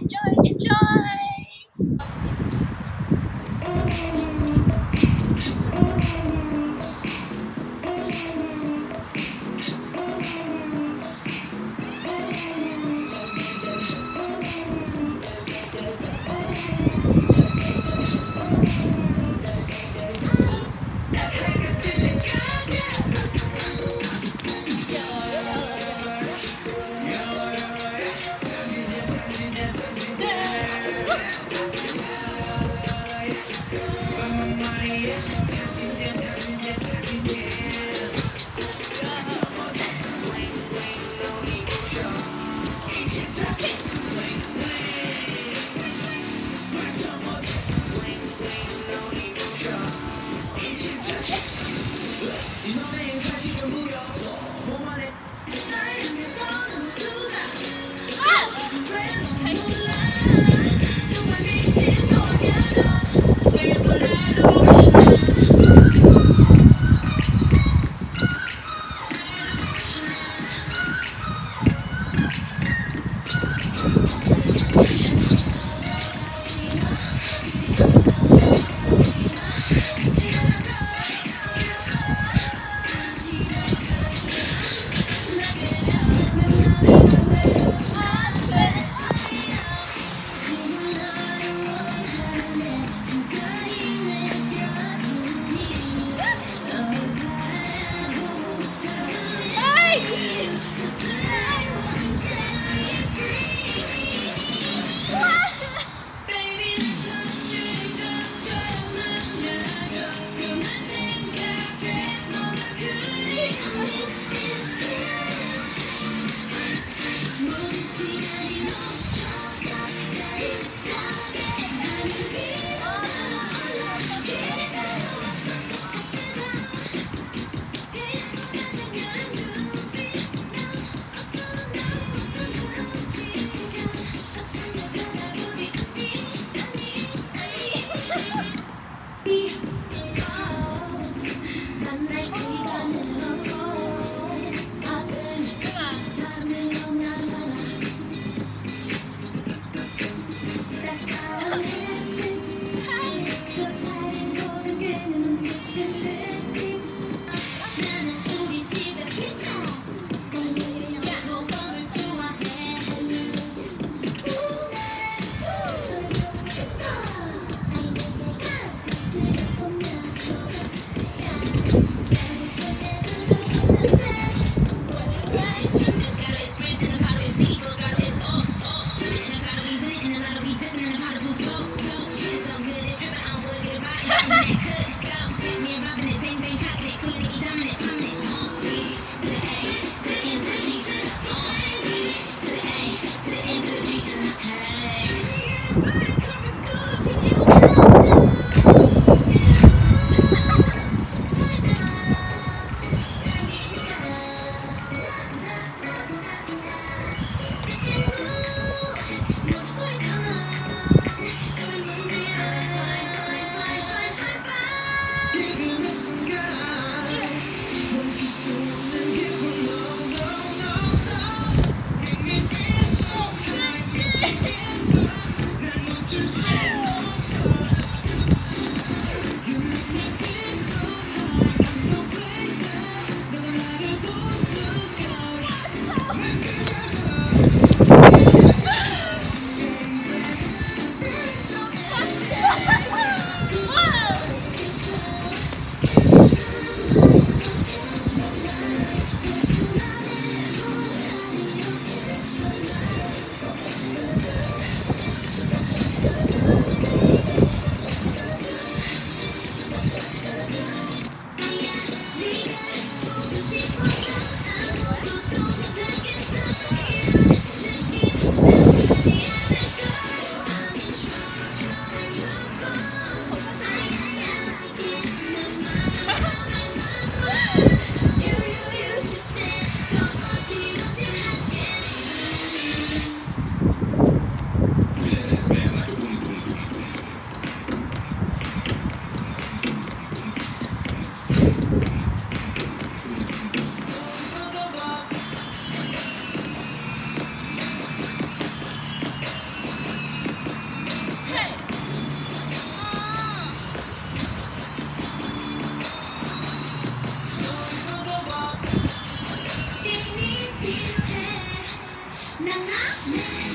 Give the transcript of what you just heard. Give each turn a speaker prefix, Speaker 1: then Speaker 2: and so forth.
Speaker 1: Enjoy,
Speaker 2: enjoy!
Speaker 3: Y no me
Speaker 4: Bye. だな。